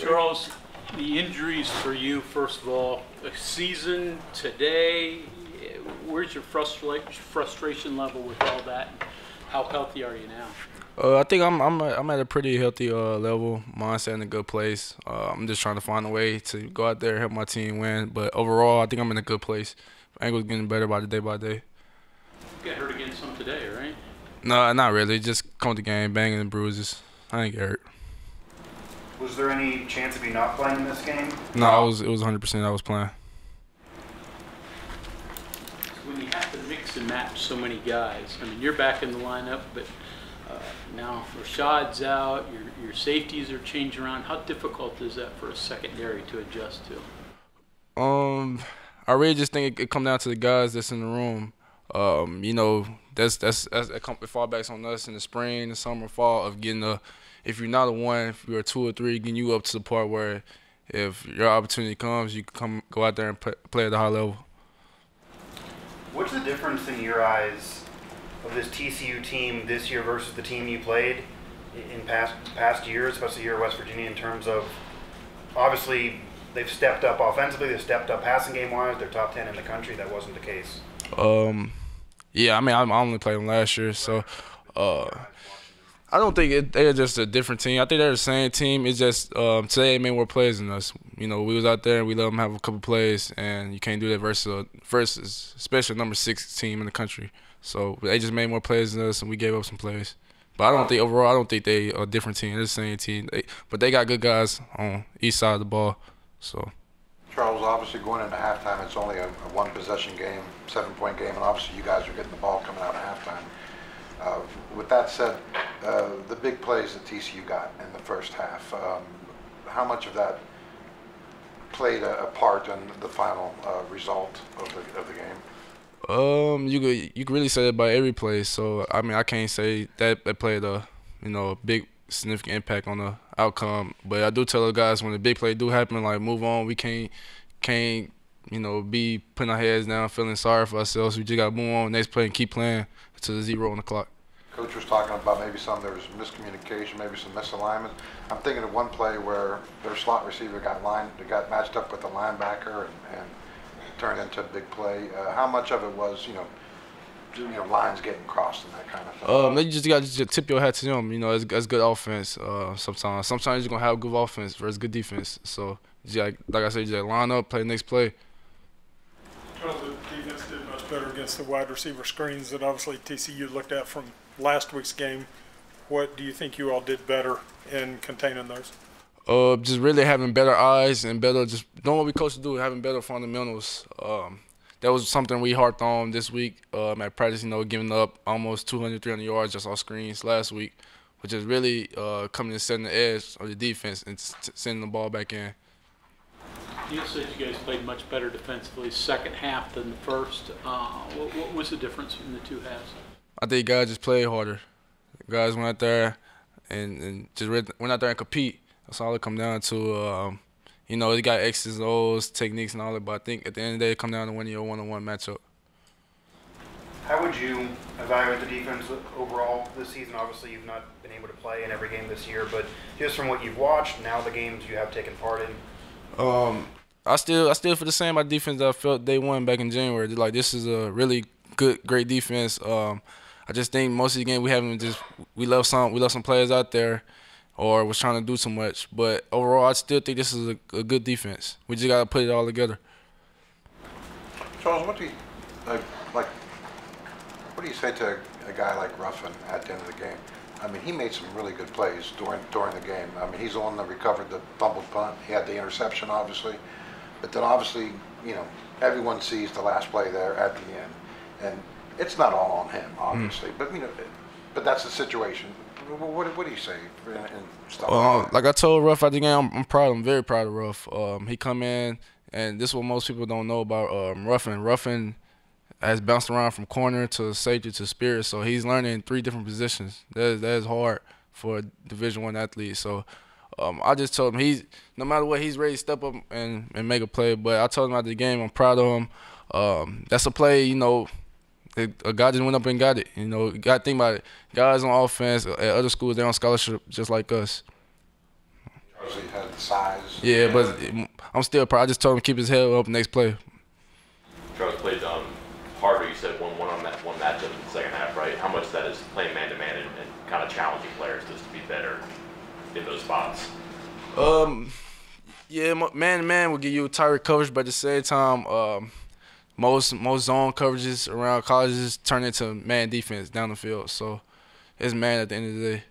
Charles, the injuries for you, first of all, a season today, where's your frustra- frustration level with all that? How healthy are you now? Uh, I think I'm I'm I'm at a pretty healthy uh, level, mindset in a good place. Uh, I'm just trying to find a way to go out there and help my team win. But overall, I think I'm in a good place. Ankle's getting better by the day by day. You got hurt again some today, right? No, not really. Just come to the game, banging and bruises. I ain't get hurt. Was there any chance of you not playing in this game? No, I was. It was 100%. I was playing. When you have to mix and match so many guys, I mean, you're back in the lineup, but uh, now Rashad's out. Your your safeties are changing around. How difficult is that for a secondary to adjust to? Um, I really just think it, it come down to the guys that's in the room. Um, you know, that's that's that's that come, it fall back on us in the spring, the summer, fall of getting a. If you're not a one, if you're a two or three, getting you up to the part where, if your opportunity comes, you can come go out there and play, play at the high level. What's the difference in your eyes of this TCU team this year versus the team you played in past past years, especially here at West Virginia, in terms of obviously they've stepped up offensively, they've stepped up passing game wise, they're top ten in the country. That wasn't the case. Um, yeah, I mean, I, I only played them last year, so uh, I don't think it, they're just a different team. I think they're the same team. It's just um, today they made more plays than us. You know, we was out there and we let them have a couple plays, and you can't do that versus a, versus especially number six team in the country. So they just made more plays than us, and we gave up some plays. But I don't think overall, I don't think they are a different team. They're the same team. They, but they got good guys on each side of the ball. So. Charles, obviously going into halftime, it's only a, a one possession game, seven point game, and obviously you guys are getting the ball coming out of halftime. Uh, with that said, big plays that TCU got in the first half, um, how much of that played a, a part in the final uh, result of the, of the game? Um, you could you could really say that by every play. So I mean, I can't say that that played a you know a big significant impact on the outcome. But I do tell the guys when the big play do happen, like move on. We can't can't you know be putting our heads down, feeling sorry for ourselves. We just got to move on next play and keep playing to the zero on the clock. Coach was talking about maybe some there was miscommunication, maybe some misalignment. I'm thinking of one play where their slot receiver got line, got matched up with the linebacker and, and turned into a big play. Uh, how much of it was you know you know, lines getting crossed and that kind of thing? Um, you just got to tip your hat to them. You know, it's, it's good offense. Uh, sometimes, sometimes you're gonna have good offense versus good defense. So, like, like I said, you just line up, play next play. Well, the defense did much better against the wide receiver screens that obviously TCU looked at from last week's game. What do you think you all did better in containing those? Uh, just really having better eyes and better, just doing what we coach to do, having better fundamentals. Um, that was something we harped on this week um, at practice. You know, giving up almost 200, 300 yards just off screens last week, which is really uh, coming and setting the edge of the defense and sending the ball back in. You said you guys played much better defensively second half than the first. Uh, what, what, was the difference in the two halves? I think guys just played harder. Guys went out there and, and just went out there and compete. That's all it come down to. Um, you know, he got X's and O's, techniques and all that, but I think at the end of the day, it come down to winning your one-on-one matchup. How would you evaluate the defense overall this season? Obviously, you've not been able to play in every game this year, but just from what you've watched, now the games you have taken part in. Um, I still, I still feel the same about defense that I felt day one back in January. Like this is a really good, great defense. Um, I just think most of the game we haven't just we left some, we left some players out there or was trying to do too much. But overall, I still think this is a, a good defense. We just got to put it all together. Charles, what do you uh, like? What do you say to a guy like Ruffin at the end of the game? I mean, he made some really good plays during during the game. I mean, he's the one that recovered the fumbled punt. He had the interception, obviously, but then obviously, you know, everyone sees the last play there at the end, and it's not all on him, obviously. Mm. But you know, but that's the situation. What, what do you say and, stuff? Uh, like I told Ruff at the game, I'm, I'm, proud. I'm very proud of Ruff. Um, he come in, and this is what most people don't know about um, Ruffin. Ruffin has bounced around from corner to safety to spirit, so he's learning three different positions. That is, that is hard for a Division One athlete. So um, I just told him he's no matter what, he's ready to step up and, and make a play. But I told him after the game, I'm proud of him. Um, that's a play, you know a guy just went up and got it. You know, you got to think about it. Guys on offense at other schools, they're on scholarship just like us. Obviously, he had the size. Yeah, but I'm still proud. I just told him to keep his head up next play. Charles played um, harder. You said one one on that one matchup in the second half, right? How much of that is playing man to man and and kind of challenging players just to be better in those spots? Um, yeah, man to man will give you tighter coverage, but at the same time, um, most most zone coverages around colleges turn into man defense down the field. So it's man at the end of the day.